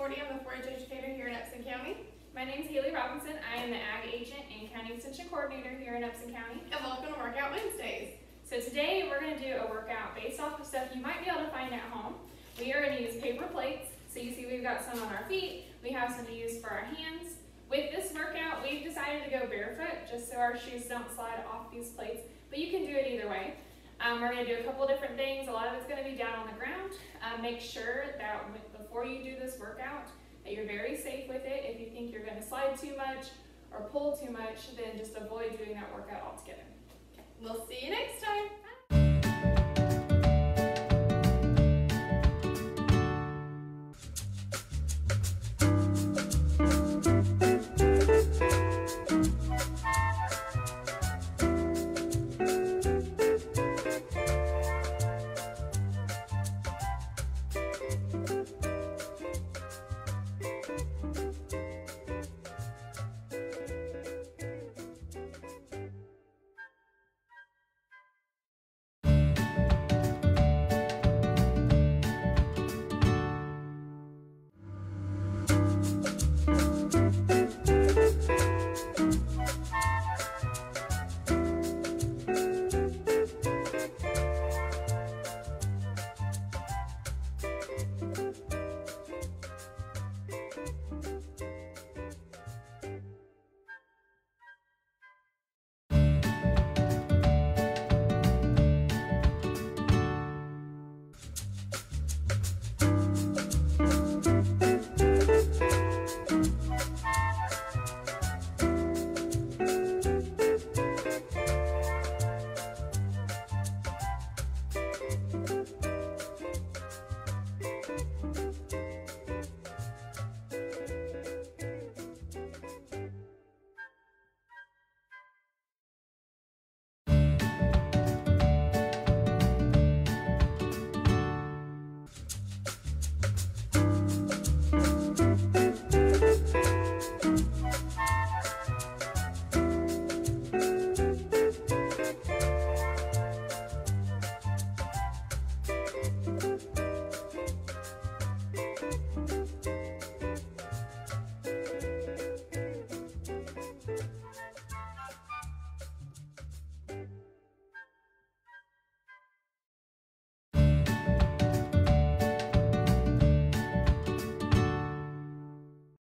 Doherty. I'm the 4-H educator here in Upson County. My name is Hailey Robinson. I am the Ag Agent and County Extension Coordinator here in Upson County. And welcome to Workout Wednesdays. So today we're going to do a workout based off of stuff you might be able to find at home. We are going to use paper plates. So you see we've got some on our feet. We have some to use for our hands. With this workout, we've decided to go barefoot just so our shoes don't slide off these plates. But you can do it either way. Um, we're going to do a couple different things. A lot of it's going to be down on the ground. Um, make sure that before you do this workout that you're very safe with it. If you think you're going to slide too much or pull too much, then just avoid doing that workout altogether. We'll see you next